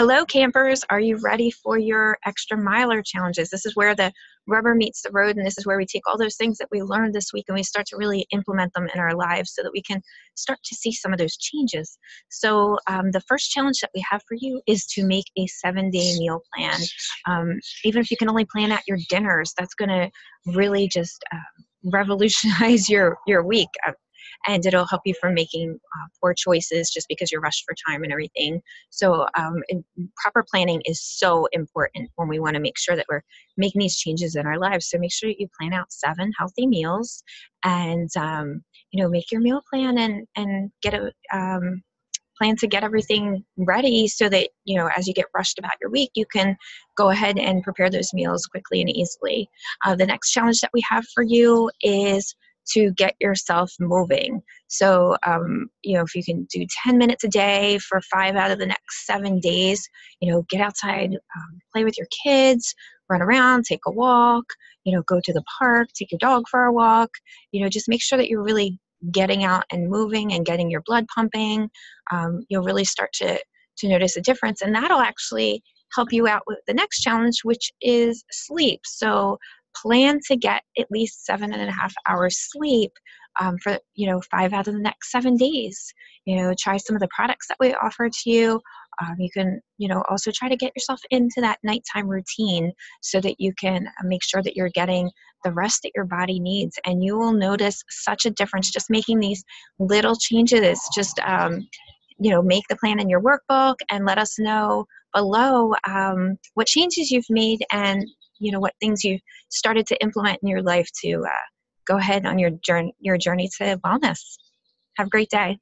Hello, campers. Are you ready for your extra miler challenges? This is where the rubber meets the road, and this is where we take all those things that we learned this week and we start to really implement them in our lives so that we can start to see some of those changes. So, um, the first challenge that we have for you is to make a seven day meal plan. Um, even if you can only plan out your dinners, that's going to really just uh, revolutionize your, your week. Uh, and it'll help you from making uh, poor choices just because you're rushed for time and everything. So, um, proper planning is so important when we want to make sure that we're making these changes in our lives. So, make sure that you plan out seven healthy meals and, um, you know, make your meal plan and, and get a, um, plan to get everything ready so that you know as you get rushed about your week you can go ahead and prepare those meals quickly and easily uh, the next challenge that we have for you is to get yourself moving. So, um, you know, if you can do 10 minutes a day for five out of the next seven days, you know, get outside, um, play with your kids, run around, take a walk, you know, go to the park, take your dog for a walk, you know, just make sure that you're really getting out and moving and getting your blood pumping. Um, you'll really start to, to notice a difference. And that'll actually help you out with the next challenge, which is sleep. So, plan to get at least seven and a half hours sleep um, for you know five out of the next seven days. You know try some of the products that we offer to you. Um, you can you know also try to get yourself into that nighttime routine so that you can make sure that you're getting the rest that your body needs. And you will notice such a difference just making these little changes. Just um, you know make the plan in your workbook and let us know below um, what changes you've made and you know what things you started to implement in your life to uh, go ahead on your journey your journey to wellness. Have a great day